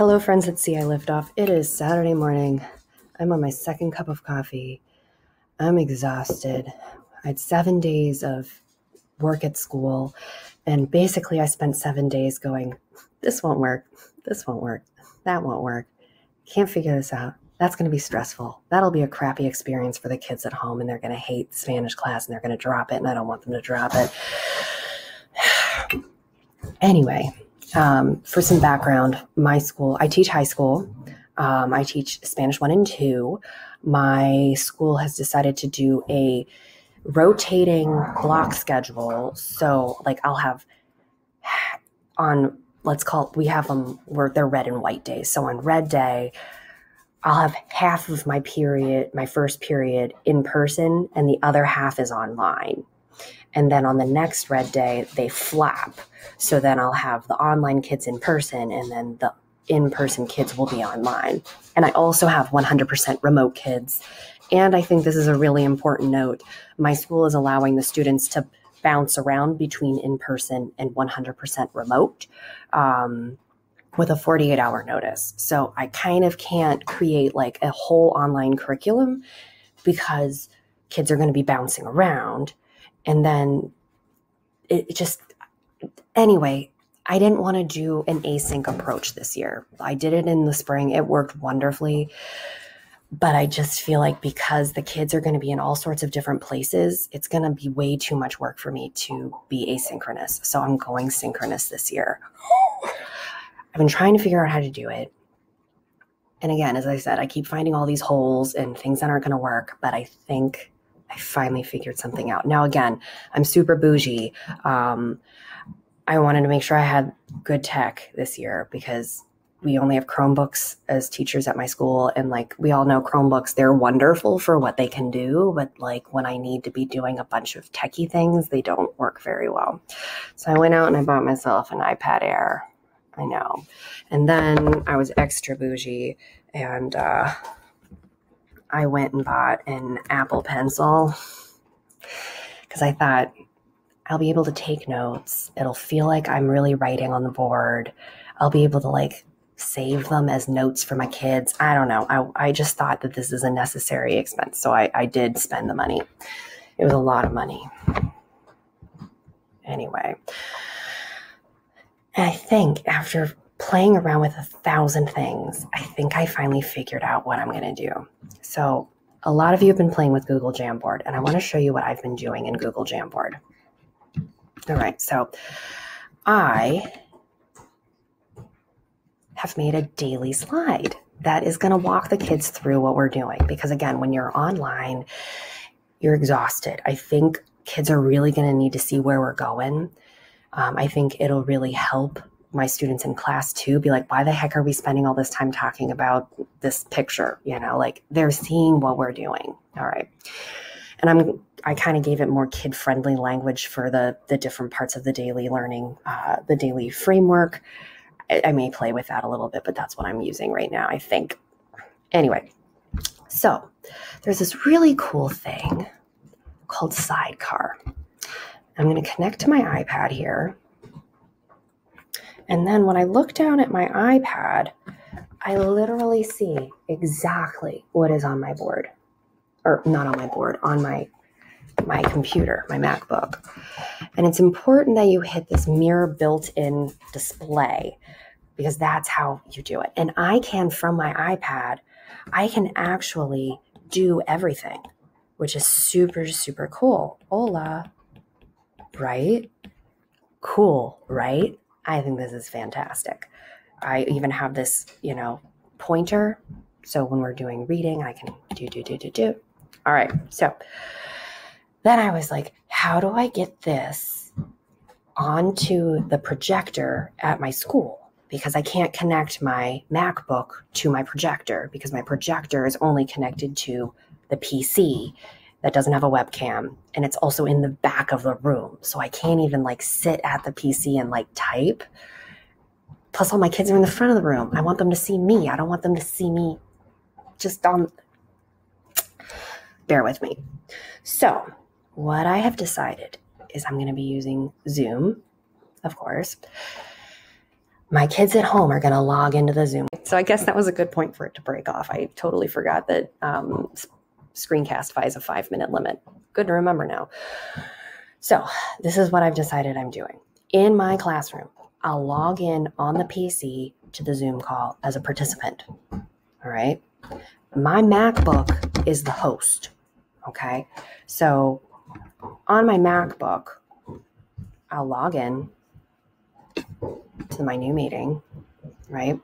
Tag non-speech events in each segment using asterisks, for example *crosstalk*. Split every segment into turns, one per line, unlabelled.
Hello, friends at CI Liftoff. It is Saturday morning. I'm on my second cup of coffee. I'm exhausted. I had seven days of work at school, and basically, I spent seven days going, This won't work. This won't work. That won't work. Can't figure this out. That's going to be stressful. That'll be a crappy experience for the kids at home, and they're going to hate Spanish class and they're going to drop it, and I don't want them to drop it. *sighs* anyway, um, for some background, my school, I teach high school. Um, I teach Spanish 1 and 2. My school has decided to do a rotating block schedule. So, like, I'll have *sighs* on, let's call it, we have them where they're red and white days. So, on red day, I'll have half of my period, my first period in person, and the other half is online. And then on the next red day, they flap. So then I'll have the online kids in person, and then the in person kids will be online. And I also have 100% remote kids. And I think this is a really important note. My school is allowing the students to bounce around between in person and 100% remote. Um, with a 48 hour notice. So I kind of can't create like a whole online curriculum because kids are going to be bouncing around and then it, just anyway i didn't want to do an async approach this year. I did it in the spring. It worked wonderfully. But i just feel like because the kids are going to be in all sorts of different places it's going to be way too much work for me to be asynchronous. So i'm going synchronous this year. I've been trying to figure out how to do it. And again as i said i keep finding all these holes and things that aren't going to work. But i think I finally figured something out. Now, again, I'm super bougie. Um, I wanted to make sure I had good tech this year because we only have Chromebooks as teachers at my school. And like we all know, Chromebooks, they're wonderful for what they can do. But like when I need to be doing a bunch of techie things, they don't work very well. So I went out and I bought myself an iPad Air. I know. And then I was extra bougie and, uh, I went and bought an Apple Pencil because I thought I'll be able to take notes. It'll feel like I'm really writing on the board. I'll be able to like save them as notes for my kids. I don't know. I, I just thought that this is a necessary expense. So I, I did spend the money. It was a lot of money. Anyway, I think after playing around with a thousand things, I think I finally figured out what I'm going to do. So, a lot of you have been playing with Google Jamboard, and I want to show you what I've been doing in Google Jamboard. All right, so I have made a daily slide that is going to walk the kids through what we're doing. Because again, when you're online, you're exhausted. I think kids are really going to need to see where we're going. Um, I think it'll really help my students in class too be like why the heck are we spending all this time talking about this picture? You know like they're seeing what we're doing. All right. And i'm i kind of gave it more kid friendly language for the the different parts of the daily learning uh, the daily framework. I, I may play with that a little bit but that's what i'm using right now i think. Anyway so there's this really cool thing called sidecar. I'm going to connect to my ipad here and then when I look down at my iPad, I literally see exactly what is on my board. Or not on my board, on my my computer, my MacBook. And it's important that you hit this mirror built-in display because that's how you do it. And I can from my iPad, I can actually do everything, which is super super cool. Hola. Right? Cool, right? I think this is fantastic. I even have this, you know, pointer. So when we're doing reading, I can do, do, do, do, do. All right. So then I was like, how do I get this onto the projector at my school? Because I can't connect my MacBook to my projector because my projector is only connected to the PC that doesn't have a webcam and it's also in the back of the room. So i can't even like sit at the pc and like type. Plus all my kids are in the front of the room. I want them to see me. I don't want them to see me just on bear with me. So what i have decided is i'm going to be using zoom of course. My kids at home are going to log into the zoom. So I guess that was a good point for it to break off. I totally forgot that um, Screencastify is a five minute limit. Good to remember now. So this is what I've decided I'm doing. In my classroom, I'll log in on the PC to the Zoom call as a participant. All right. My MacBook is the host. Okay. So on my MacBook, I'll log in to my new meeting, right?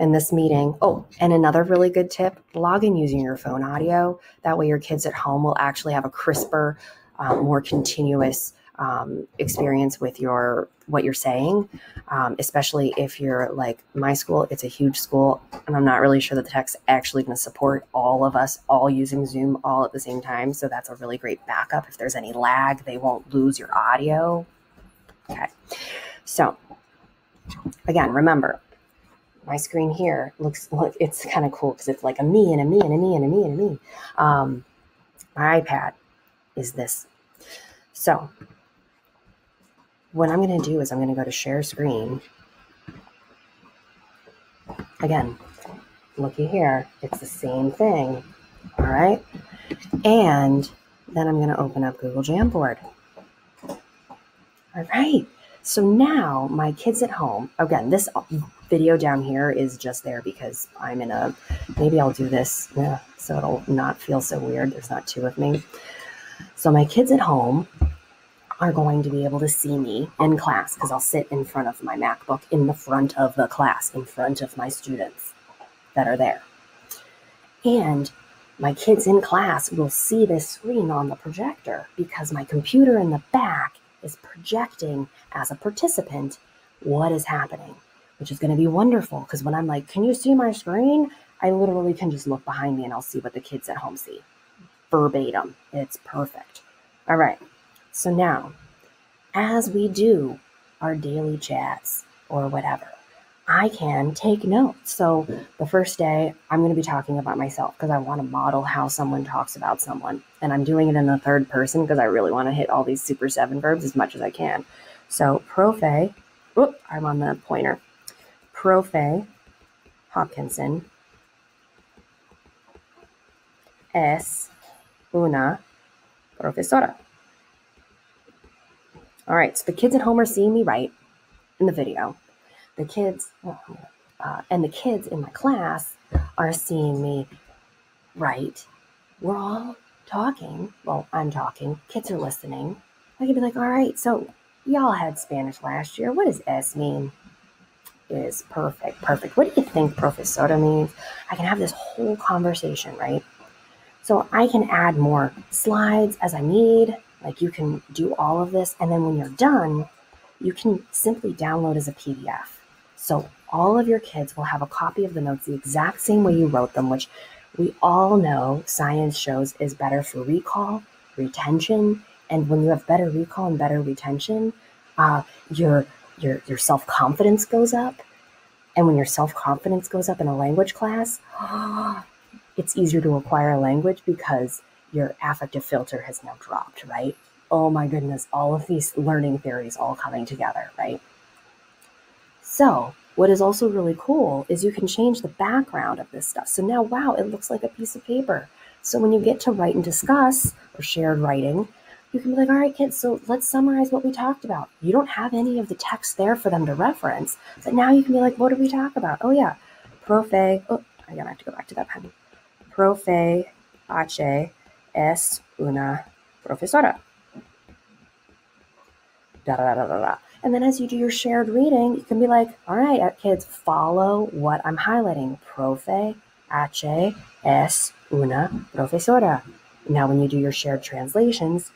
And this meeting, oh, and another really good tip log in using your phone audio. That way, your kids at home will actually have a crisper, um, more continuous um, experience with your what you're saying, um, especially if you're like my school. It's a huge school, and I'm not really sure that the tech's actually going to support all of us all using Zoom all at the same time. So that's a really great backup. If there's any lag, they won't lose your audio. Okay, so again, remember my screen here looks look it's kind of cool because it's like a me and a me and a me and a me and a me. Um, my iPad is this. So what I'm going to do is I'm going to go to share screen. Again, looky here, it's the same thing. All right. And then I'm going to open up Google Jamboard. All right. So now my kids at home, again, this video down here is just there because I'm in a, maybe I'll do this yeah, so it'll not feel so weird. There's not two of me. So my kids at home are going to be able to see me in class because I'll sit in front of my MacBook in the front of the class, in front of my students that are there. And my kids in class will see this screen on the projector because my computer in the back is projecting as a participant what is happening, which is going to be wonderful because when I'm like, Can you see my screen? I literally can just look behind me and I'll see what the kids at home see. Verbatim. It's perfect. All right. So now, as we do our daily chats or whatever, I can take notes. So the first day, I'm going to be talking about myself because I want to model how someone talks about someone. And I'm doing it in the third person because I really want to hit all these super seven verbs as much as I can. So profe, whoop, I'm on the pointer. Profe Hopkinson es una profesora. All right, so the kids at home are seeing me write in the video the kids uh, and the kids in my class are seeing me write. We're all talking. Well, I'm talking. Kids are listening. I can be like, all right, so y'all had Spanish last year. What does S mean? Is perfect, perfect. What do you think profesora means? I can have this whole conversation, right? So I can add more slides as I need. Like you can do all of this. And then when you're done, you can simply download as a PDF. So all of your kids will have a copy of the notes the exact same way you wrote them, which we all know science shows is better for recall, retention, and when you have better recall and better retention, uh, your your your self confidence goes up, and when your self confidence goes up in a language class, *gasps* it's easier to acquire a language because your affective filter has now dropped, right? Oh my goodness, all of these learning theories all coming together, right? So, what is also really cool is you can change the background of this stuff. So now, wow, it looks like a piece of paper. So when you get to write and discuss or shared writing, you can be like, all right, kids, so let's summarize what we talked about. You don't have any of the text there for them to reference. But now you can be like, what did we talk about? Oh, yeah, profe. Oh, I gotta have to go back to that pen. Profe H es una profesora. Da da da da da. And then as you do your shared reading, you can be like, all right, uh, kids, follow what I'm highlighting. Profe H es una profesora. Now, when you do your shared translations,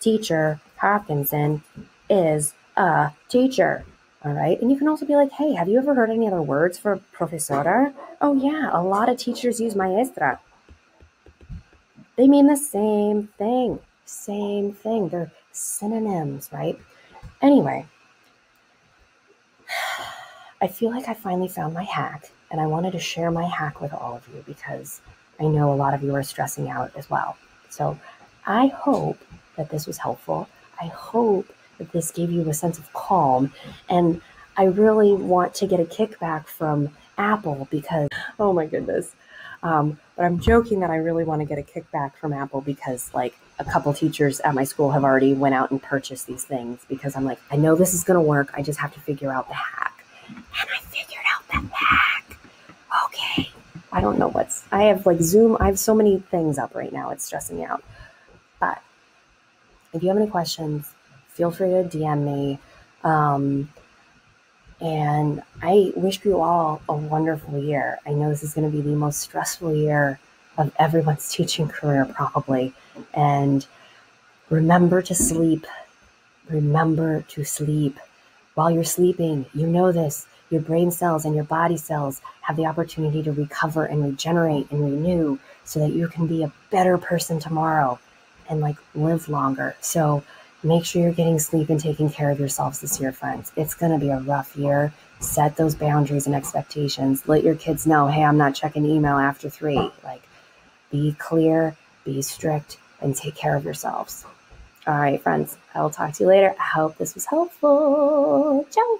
teacher Hopkinson is a teacher. All right. And you can also be like, hey, have you ever heard any other words for profesora? Oh, yeah. A lot of teachers use maestra. They mean the same thing. Same thing. They're synonyms, right? Anyway, *sighs* I feel like I finally found my hack, and I wanted to share my hack with all of you because I know a lot of you are stressing out as well. So I hope that this was helpful. I hope that this gave you a sense of calm. And I really want to get a kickback from Apple because, oh my goodness. Um, but I'm joking that I really want to get a kickback from Apple because like a couple teachers at my school have already went out and purchased these things because I'm like, I know this is going to work. I just have to figure out the hack. And I figured out the hack. Okay. I don't know what's, I have like Zoom. I have so many things up right now. It's stressing me out. But if you have any questions, feel free to DM me. Um, and I wish you all a wonderful year. I know this is going to be the most stressful year of everyone's *laughs* teaching career, probably. And remember to sleep. Remember to sleep. While you're sleeping, you know this. Your brain cells and your body cells have the opportunity to recover and regenerate and renew so that you can be a better person tomorrow and like live longer. So, make sure you're getting sleep and taking care of yourselves this year, friends. It's going to be a rough year. Set those boundaries and expectations. Let your kids know, hey, I'm not checking email after three. Like, be clear, be strict, and take care of yourselves. All right, friends, I will talk to you later. I hope this was helpful. Ciao.